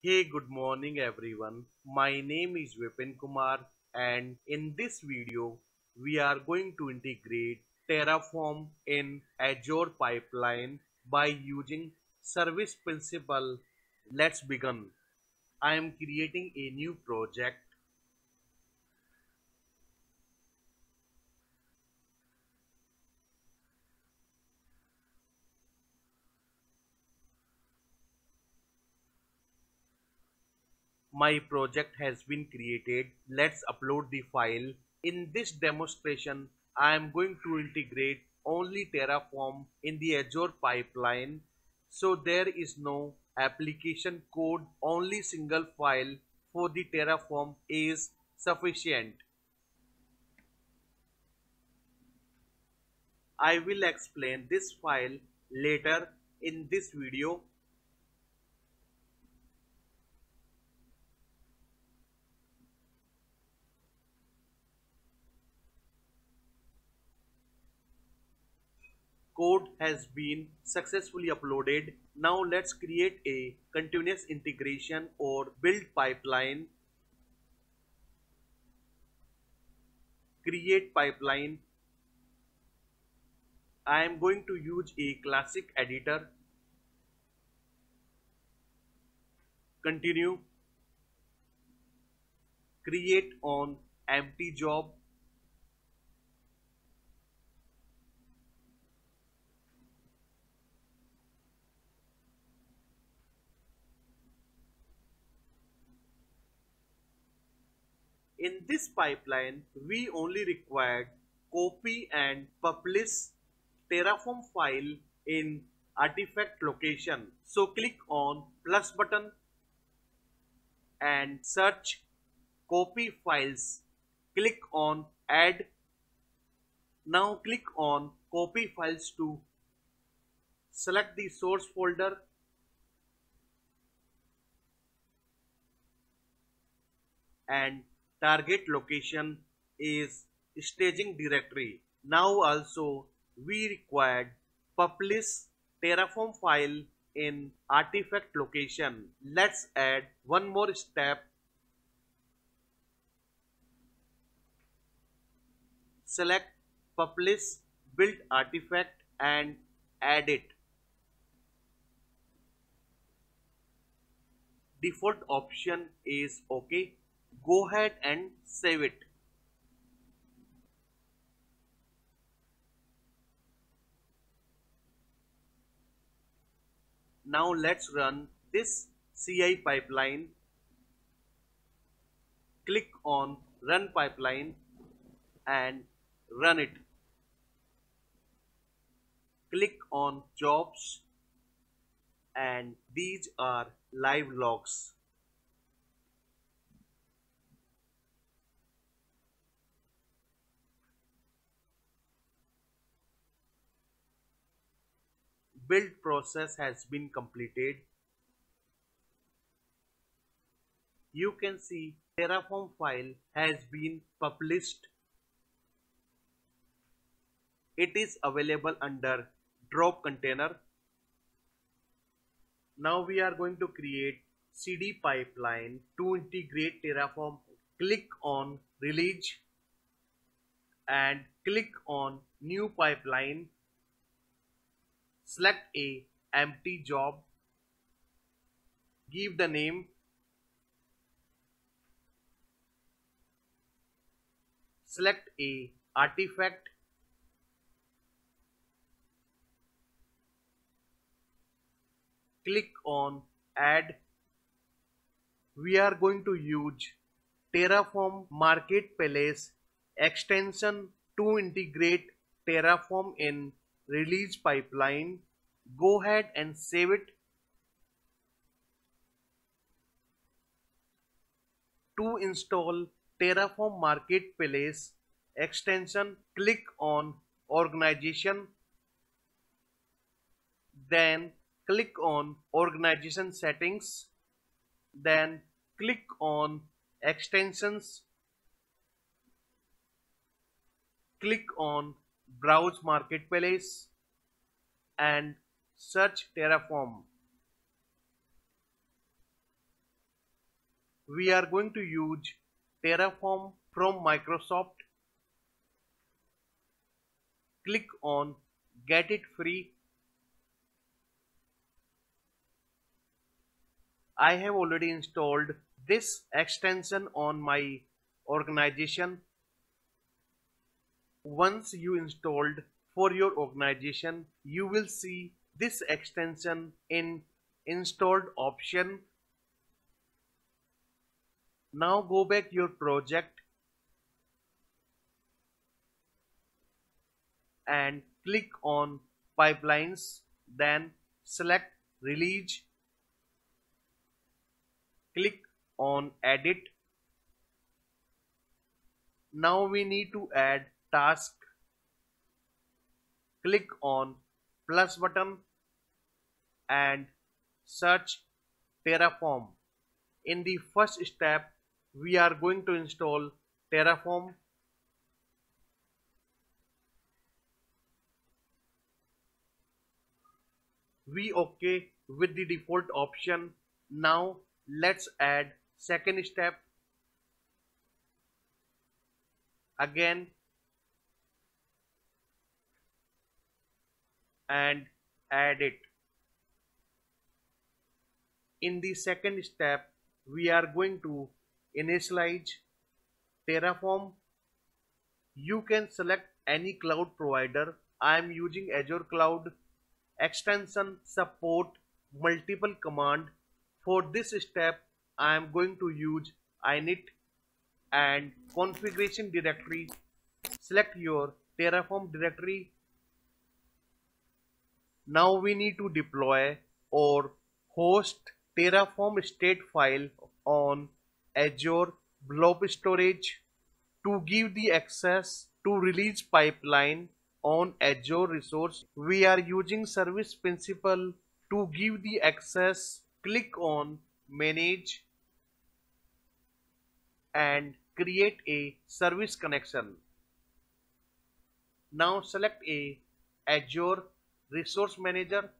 Hey, good morning everyone. My name is Vipin Kumar and in this video we are going to integrate Terraform in Azure pipeline by using service principal. Let's begin. I am creating a new project My project has been created. Let's upload the file. In this demonstration, I am going to integrate only Terraform in the Azure pipeline. So there is no application code, only single file for the Terraform is sufficient. I will explain this file later in this video. Code has been successfully uploaded. Now let's create a continuous integration or build pipeline. Create pipeline. I am going to use a classic editor. Continue. Create on empty job In this pipeline, we only required copy and publish Terraform file in artifact location. So click on plus button and search copy files. Click on add. Now click on copy files to select the source folder and target location is staging directory. Now also we required publish terraform file in artifact location. Let's add one more step. Select publish build artifact and add it. Default option is OK go ahead and save it. Now let's run this CI pipeline. Click on run pipeline and run it. Click on jobs and these are live logs. Build process has been completed. You can see Terraform file has been published. It is available under drop container. Now we are going to create CD pipeline to integrate Terraform. Click on release and click on new pipeline select a empty job give the name select a artifact click on add. We are going to use terraform marketplace extension to integrate terraform in release pipeline go ahead and save it to install terraform marketplace extension. Click on organization then click on organization settings then click on extensions click on browse marketplace and search terraform we are going to use Terraform from Microsoft. Click on get it free. I have already installed this extension on my organization. Once you installed for your organization, you will see this extension in installed option. Now go back your project and click on pipelines then select release. Click on edit. Now we need to add task. Click on plus button and search terraform. In the first step we are going to install Terraform. We okay with the default option. Now let's add second step. Again. And add it in the second step we are going to initialize Terraform. You can select any cloud provider. I am using Azure Cloud. Extension support multiple command. For this step, I am going to use init and configuration directory. Select your Terraform directory. Now we need to deploy or host Terraform state file on Azure Blob Storage to give the access to release pipeline on Azure resource. We are using service principal to give the access. Click on manage and create a service connection. Now select a Azure Resource Manager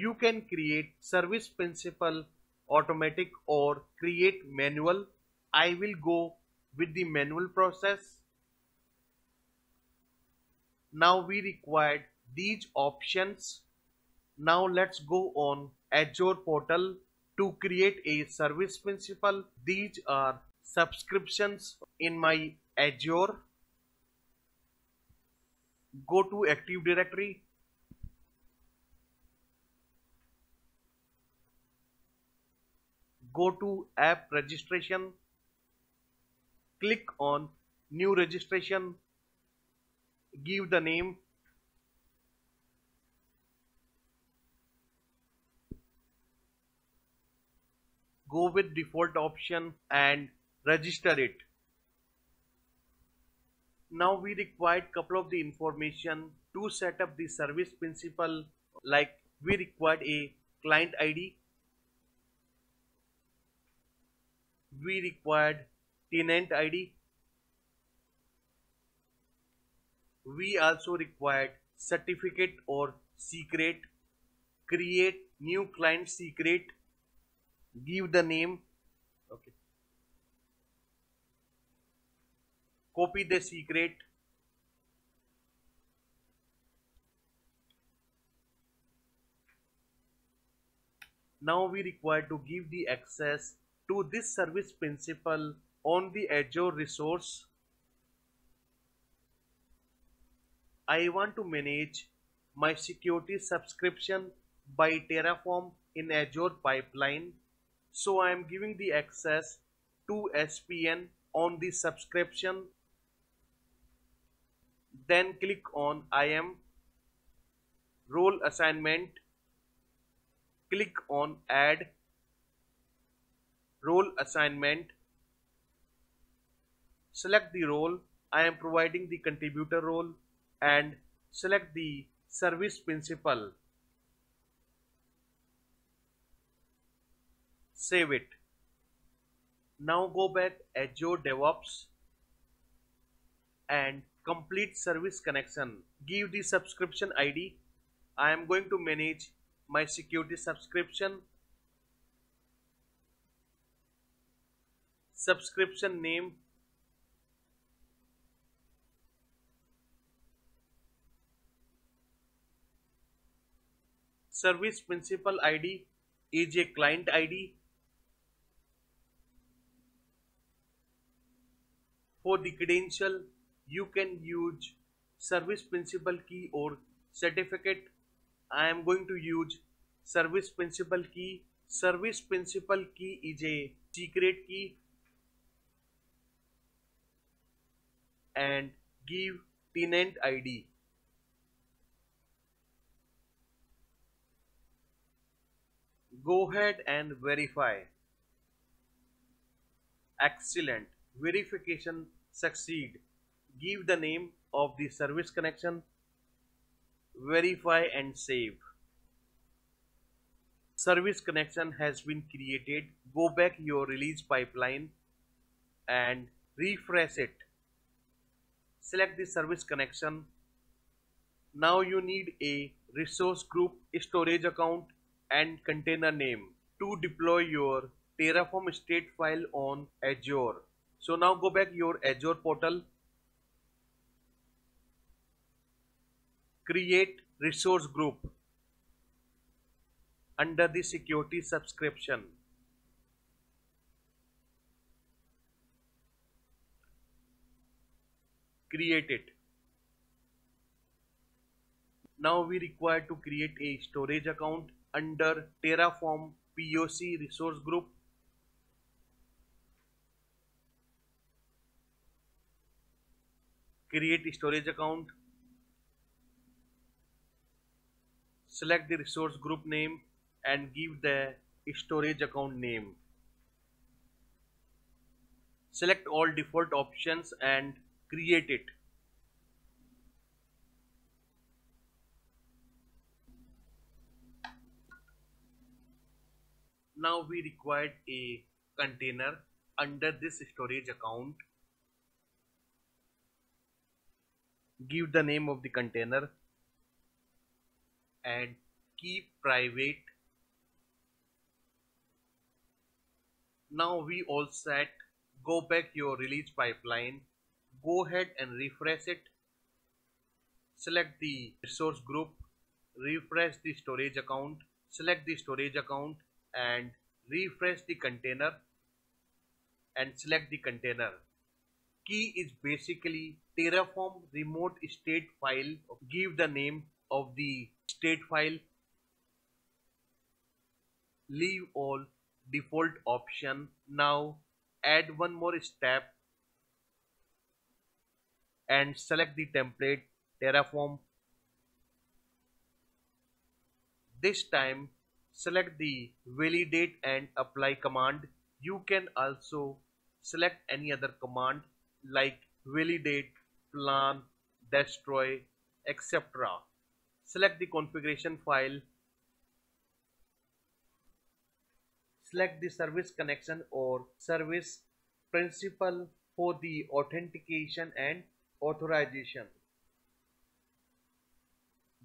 you can create service principal automatic or create manual. I will go with the manual process. Now we required these options. Now let's go on Azure portal to create a service principal. These are subscriptions in my Azure. Go to Active Directory go to app registration click on new registration give the name go with default option and register it. Now we required couple of the information to set up the service principal like we required a client id we required tenant ID. We also required certificate or secret. Create new client secret. Give the name. Okay. Copy the secret. Now we require to give the access to this service principal on the Azure resource. I want to manage my security subscription by Terraform in Azure pipeline. So I am giving the access to SPN on the subscription. Then click on I am role assignment. Click on add role assignment. Select the role. I am providing the contributor role and select the service principal. Save it. Now go back Azure DevOps and complete service connection. Give the subscription ID I am going to manage my security subscription subscription name service principal id is a client id for the credential you can use service principal key or certificate i am going to use service principal key service principal key is a secret key and give tenant id go ahead and verify. Excellent. Verification succeed. Give the name of the service connection. Verify and save. Service connection has been created. Go back your release pipeline and refresh it select the service connection. Now you need a resource group storage account and container name to deploy your terraform state file on azure. So now go back your azure portal. Create resource group under the security subscription create it. Now we require to create a storage account under terraform poc resource group. Create storage account. Select the resource group name and give the storage account name. Select all default options and create it. Now we required a container under this storage account. Give the name of the container and keep private. Now we all set. Go back your release pipeline go ahead and refresh it. Select the resource group refresh the storage account select the storage account and refresh the container and select the container. Key is basically terraform remote state file. Give the name of the state file. Leave all default option. Now add one more step and select the template terraform. This time select the validate and apply command. You can also select any other command like validate plan destroy etc. Select the configuration file. Select the service connection or service principal for the authentication and authorization.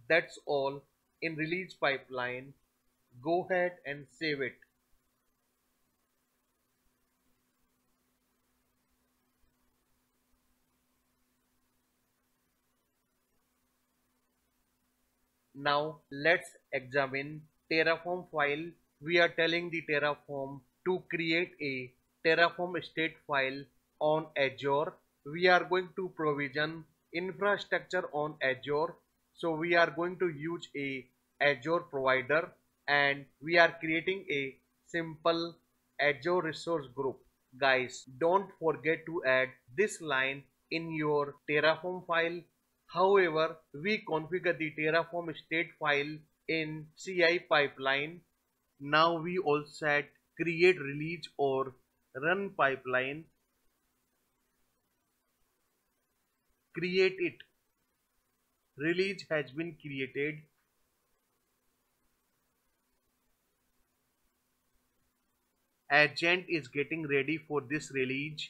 That's all. In release pipeline go ahead and save it. Now let's examine terraform file. We are telling the terraform to create a terraform state file on azure we are going to provision infrastructure on azure so we are going to use a azure provider and we are creating a simple azure resource group guys don't forget to add this line in your terraform file However, we configure the Terraform state file in CI pipeline. Now we also set create release or run pipeline. Create it. Release has been created. Agent is getting ready for this release.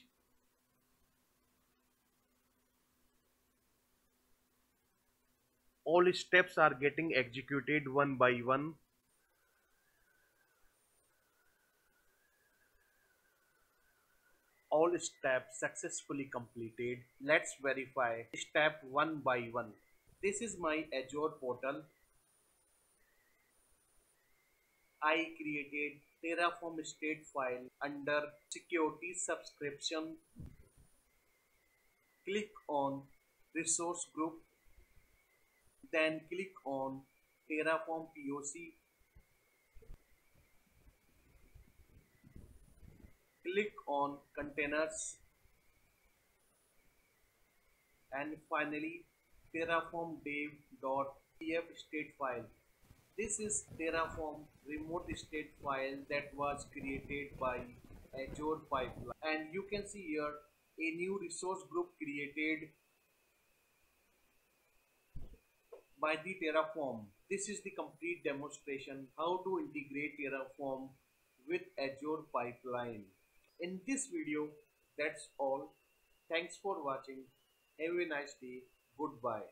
all steps are getting executed one by one all steps successfully completed. Let's verify step one by one. This is my Azure portal. I created Terraform state file under security subscription. Click on resource group. Then click on Terraform POC. Click on containers. And finally terraform dev.pf state file. This is Terraform remote state file that was created by Azure Pipeline and you can see here a new resource group created by the Terraform. This is the complete demonstration how to integrate Terraform with Azure Pipeline. In this video, that's all. Thanks for watching. Have a nice day. Goodbye.